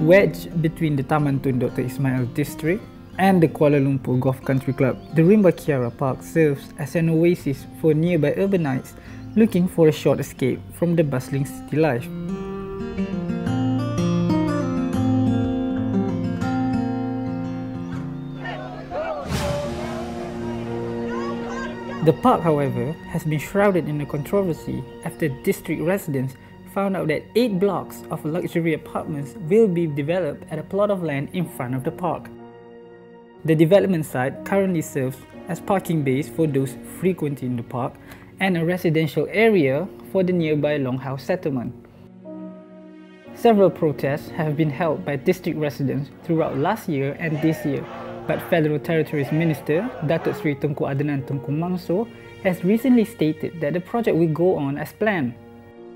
Wedged between the Taman Tun Dr. Ismail district and the Kuala Lumpur Golf Country Club, the Rimba Kiara Park serves as an oasis for nearby urbanites looking for a short escape from the bustling city life. The park, however, has been shrouded in a controversy after district residents found out that eight blocks of luxury apartments will be developed at a plot of land in front of the park. The development site currently serves as parking base for those frequenting the park and a residential area for the nearby Longhouse settlement. Several protests have been held by district residents throughout last year and this year but Federal Territories Minister Datuk Sri Tunku Adnan Tunku Mangso has recently stated that the project will go on as planned.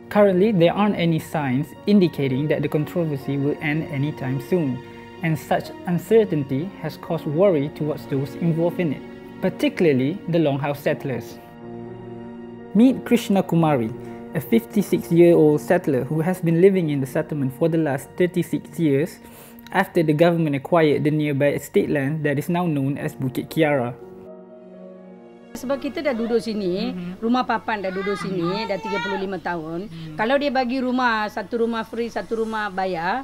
Currently, there aren't any signs indicating that the controversy will end anytime soon, and such uncertainty has caused worry towards those involved in it, particularly the Longhouse settlers. Meet Krishna Kumari, a 56-year-old settler who has been living in the settlement for the last 36 years after the government acquired the nearby estate land that is now known as Bukit Kiara. Sebab kita dah duduk sini, mm-hmm. rumah papan dah duduk sini dah 35 tahun. Mm-hmm. Kalau dia bagi rumah, satu rumah free, satu rumah bayar,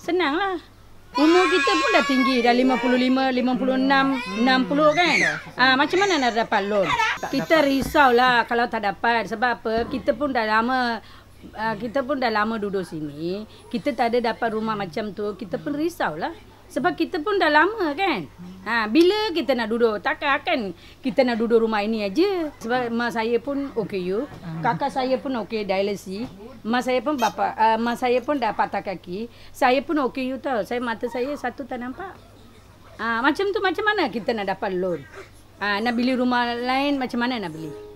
senanglah. Umur kita pun dah tinggi, dah 55, 56, hmm. 60 kan? Ah, macam mana nak dapat loan? Kita risaulah kalau tak dapat. Sebab apa? Kita pun dah lama uh, kita pun dah lama duduk sini. Kita tak ada dapat rumah macam tu. Kita pun risau lah. Sebab kita pun dah lama kan. Ha, bila kita nak duduk? Takkan akan kita nak duduk rumah ini aja. Sebab mak saya pun okey you. Kakak saya pun okey dialysis. Mak saya pun bapa uh, mak saya pun dah patah kaki. Saya pun okey you tahu. Saya mata saya satu tak nampak. Ha, macam tu macam mana kita nak dapat loan? Ha, nak beli rumah lain macam mana nak beli?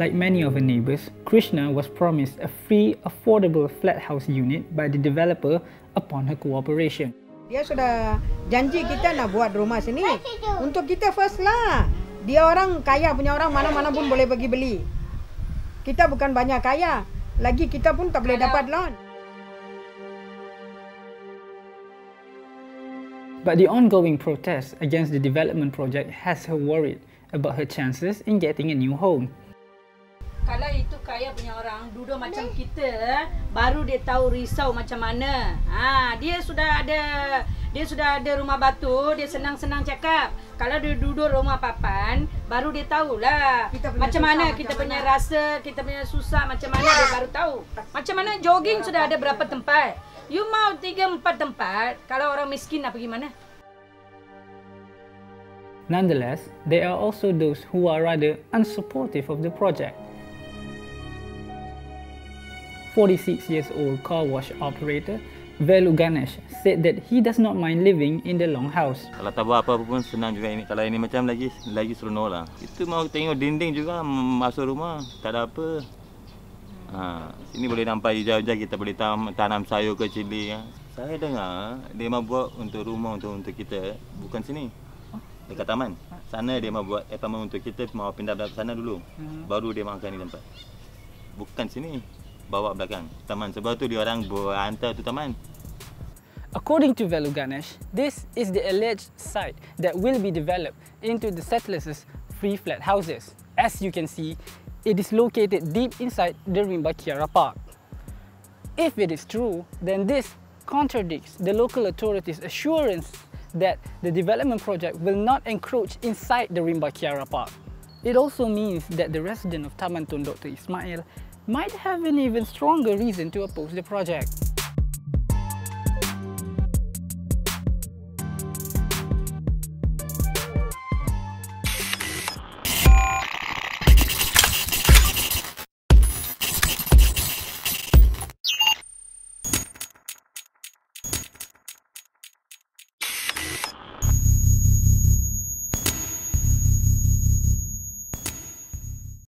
Like many of her neighbours, Krishna was promised a free, affordable flat house unit by the developer upon her cooperation. Dia sudah janji kita nak buat rumah sini. Untuk kita first lah. Dia orang kaya punya orang mana-mana pun boleh pergi beli. Kita bukan banyak kaya. Lagi kita pun tak boleh dapat loan. But the ongoing protest against the development project has her worried about her chances in getting a new home kalau itu kaya punya orang duduk macam kita baru dia tahu risau macam mana. Ha dia sudah ada dia sudah ada rumah batu dia senang-senang cakap. Kalau dia duduk rumah papan baru dia tahulah macam mana kita punya mana. rasa kita punya susah macam mana dia baru tahu. Macam mana jogging sudah ada berapa tempat? You mau tiga empat tempat kalau orang miskin nak pergi mana Nonetheless, there are also those who are rather unsupportive of the project. 46 years old car wash operator Velu Ganesh said that he does not mind living in the long house. Kalau tak buat apa-apa pun senang juga ini. Kalau ini macam lagi lagi seronok lah. Kita mau tengok dinding juga masuk rumah. Tak ada apa. Ha, sini boleh nampak hijau-hijau kita boleh tanam, tanam sayur ke cili. Ya. Saya dengar dia mau buat untuk rumah untuk untuk kita. Bukan sini. Dekat taman. Sana dia mau buat apartment untuk kita. Mau pindah ke sana dulu. Hmm. Baru dia makan ni tempat. Bukan sini bawa belakang taman sebab tu dia orang hantar tu taman According to Velu Ganesh, this is the alleged site that will be developed into the settlers' free flat houses. As you can see, it is located deep inside the Rimba Kiara Park. If it is true, then this contradicts the local authorities' assurance that the development project will not encroach inside the Rimba Kiara Park. It also means that the resident of Taman Tun Dr. Ismail might have an even stronger reason to oppose the project.